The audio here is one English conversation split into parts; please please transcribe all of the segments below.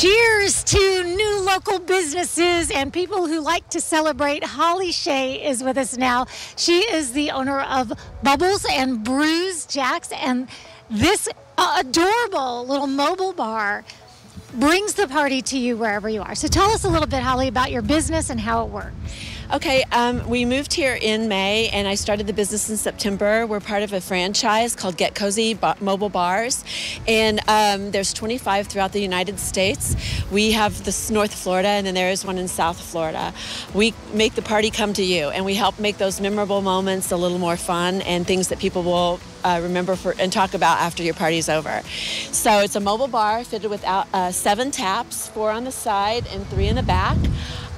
Cheers to new local businesses and people who like to celebrate. Holly Shea is with us now. She is the owner of Bubbles and Brews Jax, and this uh, adorable little mobile bar brings the party to you wherever you are. So tell us a little bit, Holly, about your business and how it works. Okay, um, we moved here in May and I started the business in September. We're part of a franchise called Get Cozy Mobile Bars, and um, there's 25 throughout the United States. We have this North Florida, and then there is one in South Florida. We make the party come to you, and we help make those memorable moments a little more fun and things that people will uh, remember for and talk about after your party's over. So it's a mobile bar fitted with uh, seven taps, four on the side and three in the back.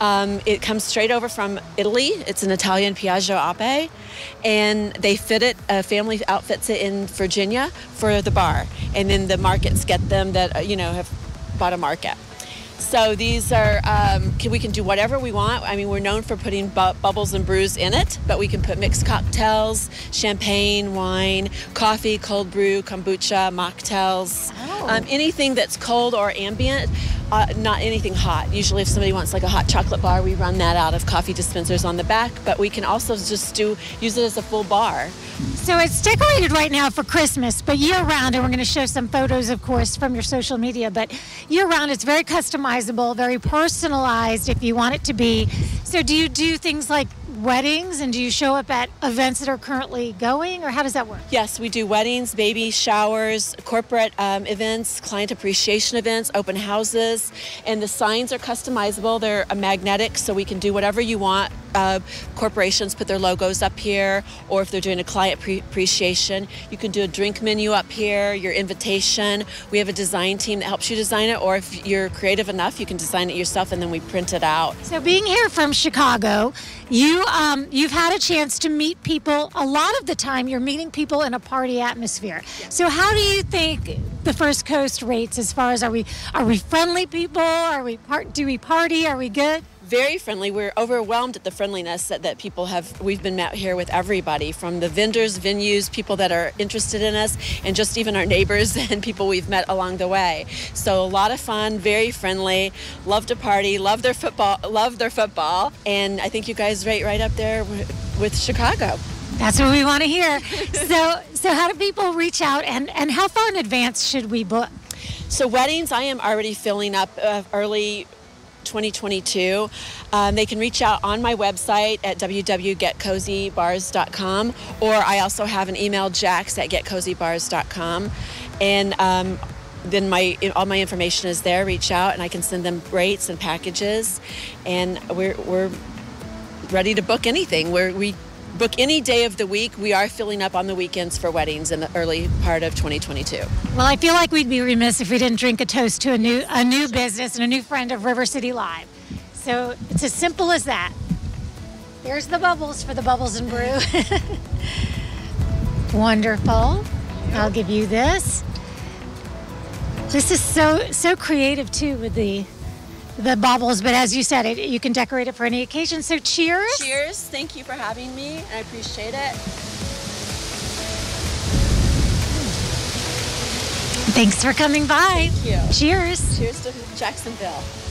Um, it comes straight over from Italy. It's an Italian Piaggio Ape, and they fit it. A family outfits it in Virginia for the bar, and then the markets get them that uh, you know have bought a market. So these are, um, can, we can do whatever we want. I mean, we're known for putting bu- bubbles and brews in it, but we can put mixed cocktails, champagne, wine, coffee, cold brew, kombucha, mocktails, oh. um, anything that's cold or ambient uh, not anything hot. Usually, if somebody wants like a hot chocolate bar, we run that out of coffee dispensers on the back. But we can also just do use it as a full bar. So it's decorated right now for Christmas, but year round, and we're going to show some photos, of course, from your social media. But year round, it's very customizable, very personalized if you want it to be. So, do you do things like weddings and do you show up at events that are currently going or how does that work? Yes, we do weddings, baby showers, corporate um, events, client appreciation events, open houses, and the signs are customizable. They're magnetic so we can do whatever you want. Uh, corporations put their logos up here or if they're doing a client pre- appreciation, you can do a drink menu up here, your invitation. We have a design team that helps you design it or if you're creative enough, you can design it yourself and then we print it out. So being here from Chicago, you um, you've had a chance to meet people. A lot of the time, you're meeting people in a party atmosphere. So, how do you think the First Coast rates as far as are we are we friendly people? Are we part? Do we party? Are we good? Very friendly. We're overwhelmed at the friendliness that, that people have. We've been met here with everybody from the vendors, venues, people that are interested in us, and just even our neighbors and people we've met along the way. So a lot of fun, very friendly, love to party, love their football, love their football, and I think you guys rate right up there with Chicago. That's what we want to hear. so, so how do people reach out, and and how far in advance should we book? So weddings, I am already filling up uh, early 2022. Um, they can reach out on my website at www.getcozybars.com, or I also have an email, jax at getcozybars.com. And um, then my all my information is there. Reach out, and I can send them rates and packages, and we're we're ready to book anything. We're, we book any day of the week. We are filling up on the weekends for weddings in the early part of 2022. Well, I feel like we'd be remiss if we didn't drink a toast to a new a new business and a new friend of River City Live. So it's as simple as that. Here's the bubbles for the bubbles and brew. Wonderful. I'll give you this. This is so so creative too with the the baubles, but as you said, it, you can decorate it for any occasion. So cheers. Cheers. Thank you for having me. I appreciate it. Thanks for coming by. Thank you. Cheers. Cheers to Jacksonville.